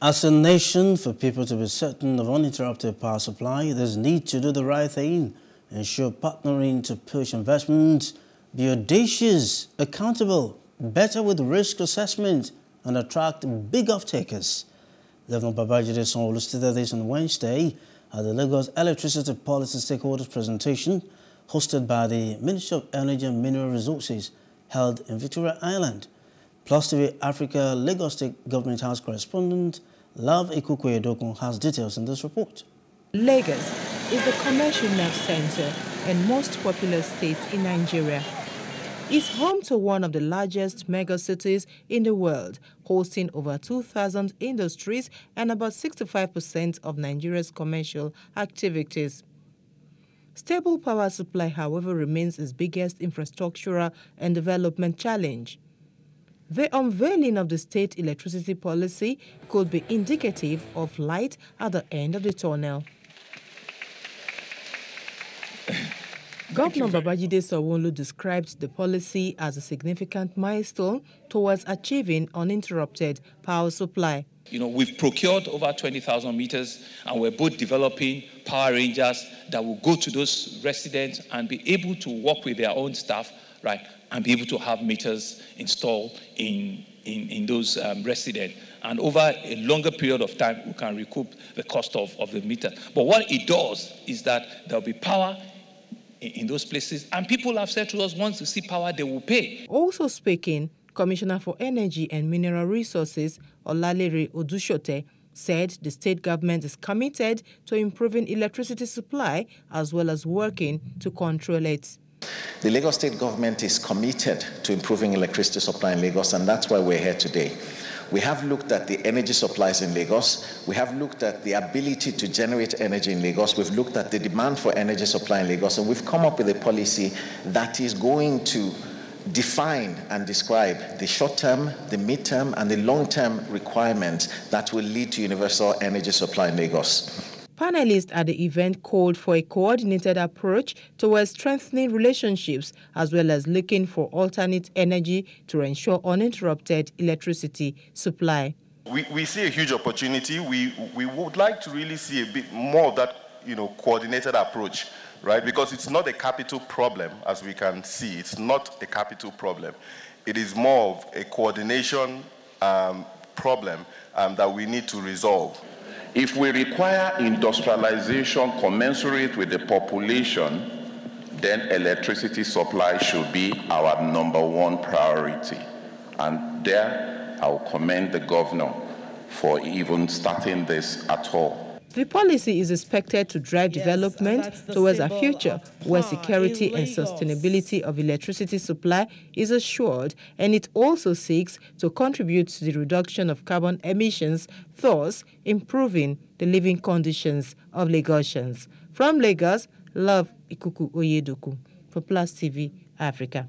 As a nation, for people to be certain of uninterrupted power supply, there's need to do the right thing, ensure partnering to push investments, be audacious, accountable, better with risk assessment, and attract big off-takers. Governor Babajide Sanwo-Olu stated this on Wednesday at the Lagos Electricity Policy Stakeholders presentation hosted by the Ministry of Energy and Mineral Resources held in Victoria Island. Plus TV Africa Lagos State Government House correspondent Love Ikuku has details in this report. Lagos is the commercial nerve center and most populous state in Nigeria. It's home to one of the largest megacities in the world, hosting over 2,000 industries and about 65% of Nigeria's commercial activities. Stable power supply, however, remains its biggest infrastructural and development challenge. The unveiling of the state electricity policy could be indicative of light at the end of the tunnel. Governor Babajide Sanwo-Olu described the policy as a significant milestone towards achieving uninterrupted power supply. You know, we've procured over 20,000 meters and we're both developing power rangers that will go to those residents and be able to work with their own staff, right, and be able to have meters installed in, in, in those um, residents. And over a longer period of time, we can recoup the cost of, of the meter. But what it does is that there'll be power in, in those places. And people have said to us, once they see power, they will pay. Also speaking, Commissioner for Energy and Mineral Resources, Olalere Odusote, said the state government is committed to improving electricity supply as well as working to control it. The Lagos state government is committed to improving electricity supply in Lagos, and that's why we're here today. We have looked at the energy supplies in Lagos. We have looked at the ability to generate energy in Lagos. We've looked at the demand for energy supply in Lagos, and we've come up with a policy that is going to define and describe the short-term, the mid-term, and the long-term requirements that will lead to universal energy supply in Lagos. Panelists at the event called for a coordinated approach towards strengthening relationships as well as looking for alternate energy to ensure uninterrupted electricity supply. We, we see a huge opportunity. We, we would like to really see a bit more of that you know, coordinated approach right? Because it's not a capital problem, as we can see. It's not a capital problem. It is more of a coordination um, problem um, that we need to resolve. If we require industrialization commensurate with the population, then electricity supply should be our number one priority. And there, I will commend the governor for even starting this at all. The policy is expected to drive yes, development towards a future where security and sustainability of electricity supply is assured, and it also seeks to contribute to the reduction of carbon emissions, thus improving the living conditions of Lagosians. From Lagos, Love Ikuku Oyedoku for Plus TV Africa.